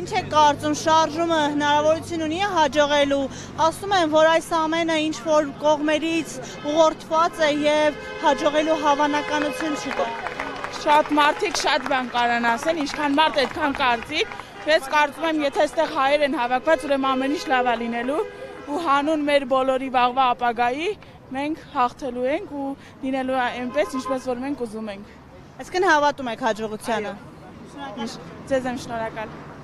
Ինչ է կարծում, շարժումը հնարավորություն ունի հաջողելու։ Ասում են, որ այս ամենը ինչ որ կողմերից ուղղորդված է եւ հաջողելու հավանականություն չկա։ Շատ մարդիկ շատ բան կարան ասեն, ինչքան մարդ այդքան կարծիք։ Ես կարծում եմ, եթե այստեղ հայեր են հավաքված, ուրեմն ամեն ինչ լավ է լինելու ու հանուն մեր բոլորի վաղվա ապագայի մենք հաղթելու ենք ու լինելու է այնպես, ինչպես որ մենք ուզում ենք։ Այսինքն հավատում եք հաջողությանը։ Ձեզ եմ շնորհակալ։